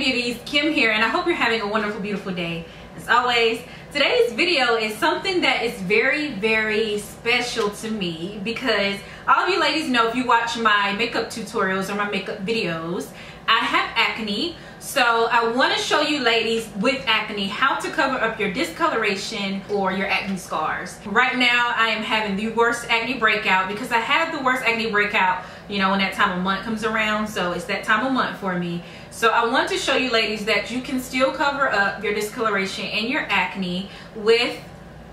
beauties kim here and i hope you're having a wonderful beautiful day as always. Today's video is something that is very very special to me because all of you ladies know if you watch my makeup tutorials or my makeup videos i have acne so I want to show you ladies with acne how to cover up your discoloration or your acne scars. Right now I am having the worst acne breakout because I have the worst acne breakout you know when that time of month comes around so it's that time of month for me. So I want to show you ladies that you can still cover up your discoloration and your acne with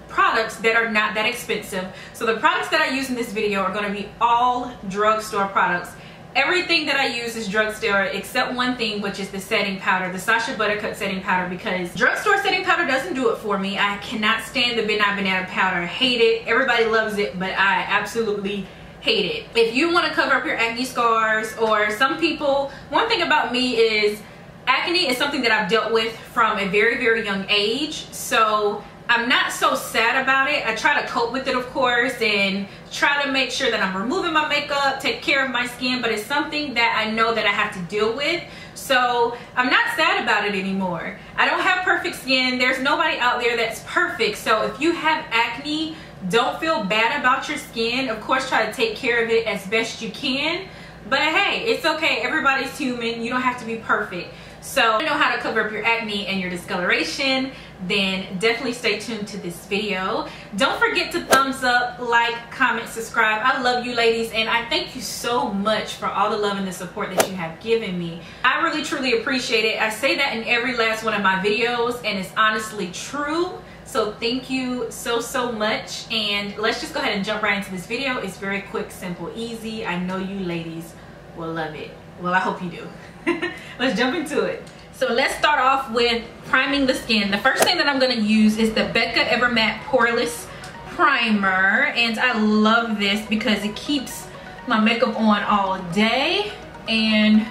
products that are not that expensive. So the products that I use in this video are going to be all drugstore products everything that I use is drugstore except one thing which is the setting powder the Sacha Buttercup setting powder because drugstore setting powder doesn't do it for me. I cannot stand the Midnight Banana powder. Hate it. Everybody loves it but I absolutely hate it. If you want to cover up your acne scars or some people one thing about me is acne is something that I've dealt with from a very very young age so I'm not so sad about it. I try to cope with it, of course, and try to make sure that I'm removing my makeup, take care of my skin, but it's something that I know that I have to deal with. So I'm not sad about it anymore. I don't have perfect skin. There's nobody out there that's perfect. So if you have acne, don't feel bad about your skin. Of course, try to take care of it as best you can. But hey, it's okay. Everybody's human. You don't have to be perfect. So, you know how to cover up your acne and your discoloration, then definitely stay tuned to this video. Don't forget to thumbs up, like, comment, subscribe. I love you ladies and I thank you so much for all the love and the support that you have given me. I really truly appreciate it. I say that in every last one of my videos and it's honestly true. So thank you so, so much. And let's just go ahead and jump right into this video. It's very quick, simple, easy. I know you ladies will love it. Well, I hope you do. let's jump into it. So let's start off with priming the skin. The first thing that I'm gonna use is the Becca Evermatte Poreless Primer. And I love this because it keeps my makeup on all day. And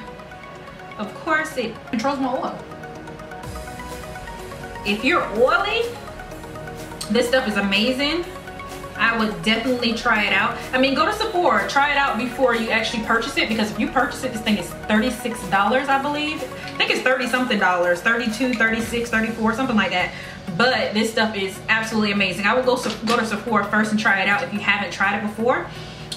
of course it controls my oil. If you're oily, this stuff is amazing. I would definitely try it out. I mean, go to Sephora, try it out before you actually purchase it because if you purchase it, this thing is $36, I believe. I think it's 30 something dollars, 32, 36, 34, something like that. But this stuff is absolutely amazing. I would go, go to Sephora first and try it out if you haven't tried it before.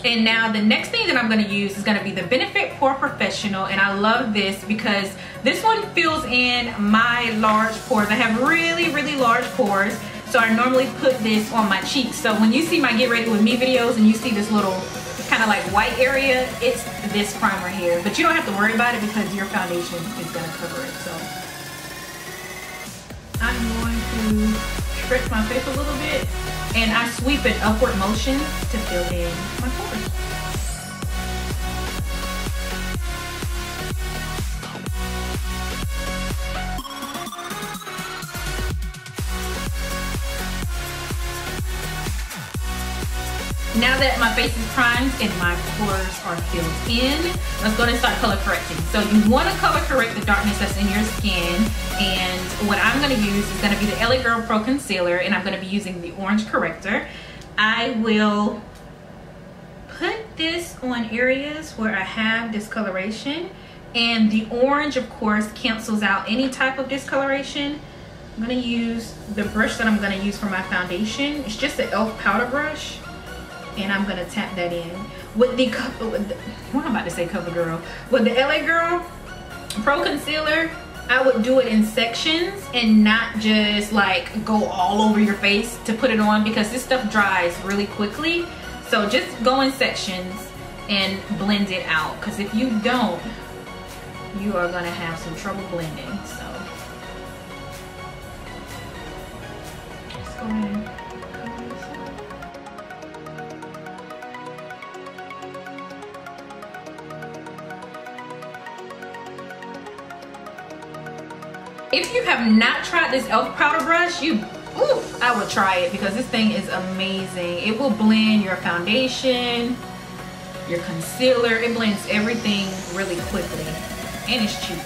And now the next thing that I'm gonna use is gonna be the Benefit POREfessional. And I love this because this one fills in my large pores. I have really, really large pores. So I normally put this on my cheeks. So when you see my Get Ready With Me videos and you see this little kind of like white area, it's this primer here. But you don't have to worry about it because your foundation is to cover it. So I'm going to stretch my face a little bit and I sweep in upward motion to fill in my pores. Now that my face is primed and my pores are filled in, let's go and start color correcting. So you want to color correct the darkness that's in your skin. And what I'm going to use is going to be the LA Girl Pro Concealer and I'm going to be using the orange corrector. I will put this on areas where I have discoloration and the orange of course cancels out any type of discoloration. I'm going to use the brush that I'm going to use for my foundation. It's just the e.l.f. powder brush and I'm gonna tap that in with the, with the what I'm about to say CoverGirl with the LA Girl Pro Concealer I would do it in sections and not just like go all over your face to put it on because this stuff dries really quickly. So just go in sections and blend it out because if you don't you are gonna have some trouble blending so. Just go ahead If you have not tried this e.l.f. powder brush, you ooh, I would try it because this thing is amazing. It will blend your foundation, your concealer. It blends everything really quickly and it's cheap.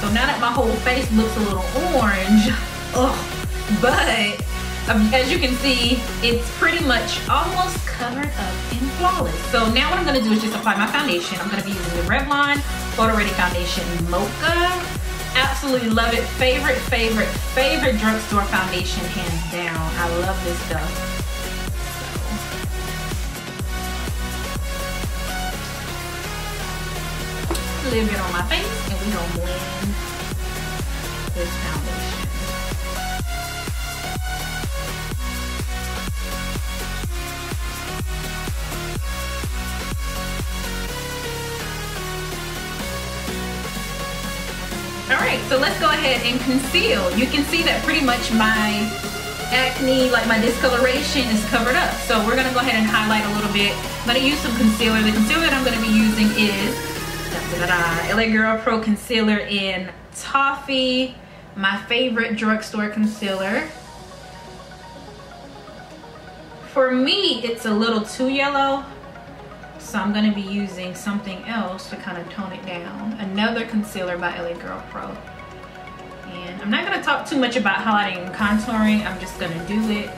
So now that my whole face looks a little orange, ugh, but Um, as you can see, it's pretty much almost covered up in flawless. So now what I'm gonna do is just apply my foundation. I'm gonna be using the Revlon Photo Ready Foundation Mocha. Absolutely love it. Favorite, favorite, favorite drugstore foundation, hands down. I love this stuff. a little bit on my face and we gonna blend this foundation. So let's go ahead and conceal. You can see that pretty much my acne, like my discoloration is covered up. So we're gonna go ahead and highlight a little bit. I'm gonna use some concealer. The concealer that I'm gonna be using is LA Girl Pro Concealer in Toffee, my favorite drugstore concealer. For me, it's a little too yellow, so I'm gonna be using something else to kind of tone it down. Another concealer by LA Girl Pro. And I'm not gonna talk too much about highlighting and contouring, I'm just gonna do it.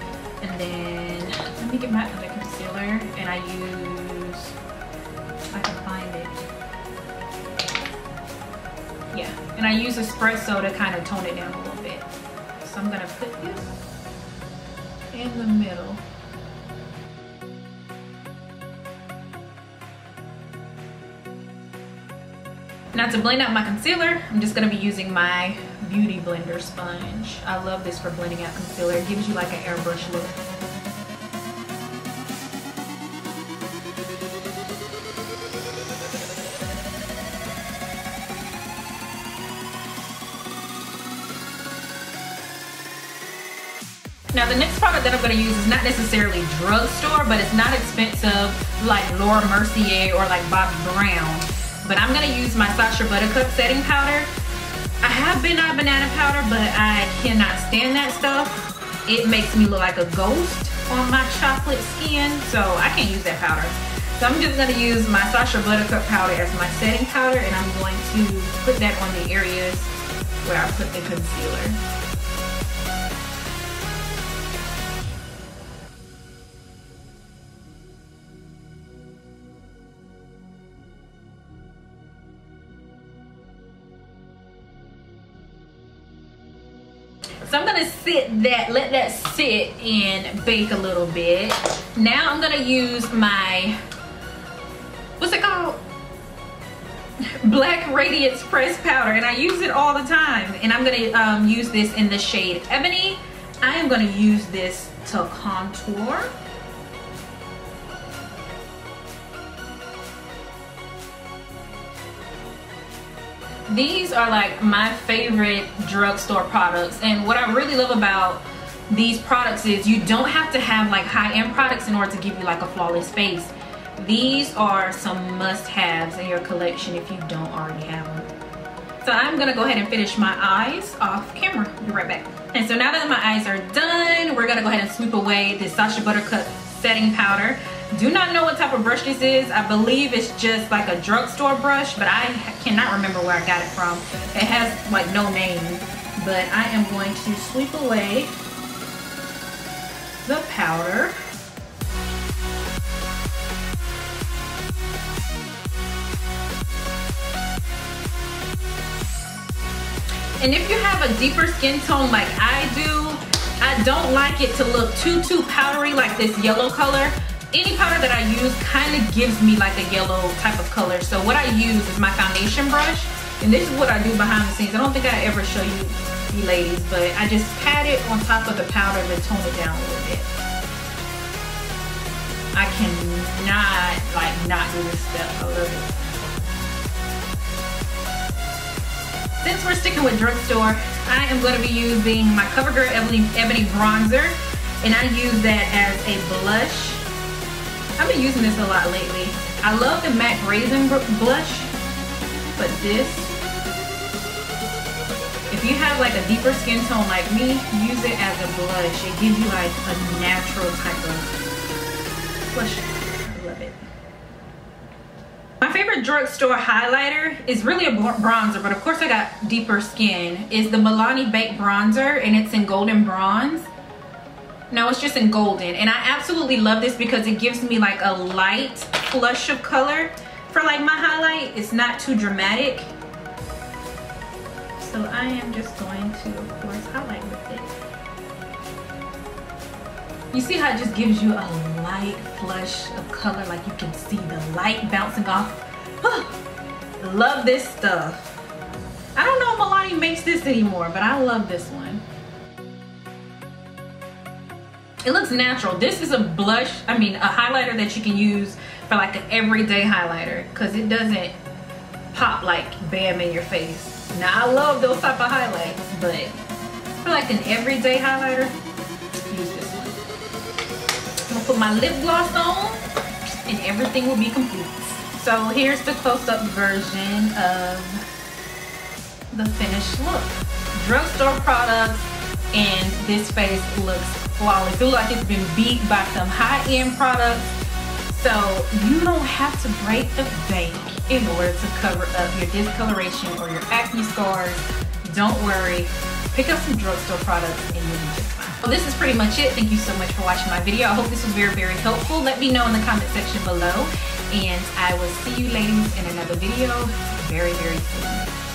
And then, let me get my other concealer, and I use, I can find it. Yeah, and I use espresso to kind of tone it down a little bit. So I'm gonna put this in the middle. Now to blend out my concealer, I'm just gonna be using my Beauty Blender sponge. I love this for blending out concealer. It gives you like an airbrush look. Now the next product that I'm gonna use is not necessarily drugstore, but it's not expensive like Laura Mercier or like Bobbi Brown. But I'm gonna use my Sacha Buttercup setting powder. I have Ben Nye Banana powder, but I cannot stand that stuff. It makes me look like a ghost on my chocolate skin, so I can't use that powder. So I'm just gonna use my Sacha Buttercup powder as my setting powder, and I'm going to put that on the areas where I put the concealer. So I'm gonna sit that, let that sit and bake a little bit. Now I'm gonna use my, what's it called? Black Radiance Press Powder and I use it all the time. And I'm gonna um, use this in the shade Ebony. I am gonna use this to contour. These are like my favorite drugstore products and what I really love about these products is you don't have to have like high-end products in order to give you like a flawless face. These are some must-haves in your collection if you don't already have them so I'm gonna go ahead and finish my eyes off camera. Be right back. And so now that my eyes are done we're gonna go ahead and sweep away this Sacha Buttercup setting powder do not know what type of brush this is. I believe it's just like a drugstore brush, but I cannot remember where I got it from. It has like no name, but I am going to sweep away the powder. And if you have a deeper skin tone like I do, I don't like it to look too, too powdery like this yellow color any powder that I use kind of gives me like a yellow type of color. So what I use is my foundation brush. And this is what I do behind the scenes. I don't think I ever show you, you ladies, but I just pat it on top of the powder to tone it down a little bit. I cannot like not do this step. I love it. Since we're sticking with drugstore, I am going to be using my CoverGirl Ebony, Ebony Bronzer. And I use that as a blush I've been using this a lot lately. I love the MAC Raisin blush, but this, if you have like a deeper skin tone like me, use it as a blush. It gives you like a natural type of blush. I love it. My favorite drugstore highlighter is really a bronzer, but of course I got deeper skin, is the Milani Baked Bronzer, and it's in Golden Bronze. No, it's just in golden. And I absolutely love this because it gives me like a light flush of color for like my highlight. It's not too dramatic. So I am just going to, of course, highlight with it. You see how it just gives you a light flush of color, like you can see the light bouncing off. love this stuff. I don't know if Milani makes this anymore, but I love this one. It looks natural. This is a blush, I mean a highlighter that you can use for like an everyday highlighter because it doesn't pop like bam in your face. Now I love those type of highlights, but for like an everyday highlighter, use this one. I'm gonna put my lip gloss on and everything will be complete. So here's the close-up version of the finished look. Drugstore products and this face looks flawless. It looks like it's been beat by some high-end products. So you don't have to break the bank in order to cover up your discoloration or your acne scars. Don't worry, pick up some drugstore products and you'll be just fine. Well, this is pretty much it. Thank you so much for watching my video. I hope this was very, very helpful. Let me know in the comment section below and I will see you ladies in another video very, very soon.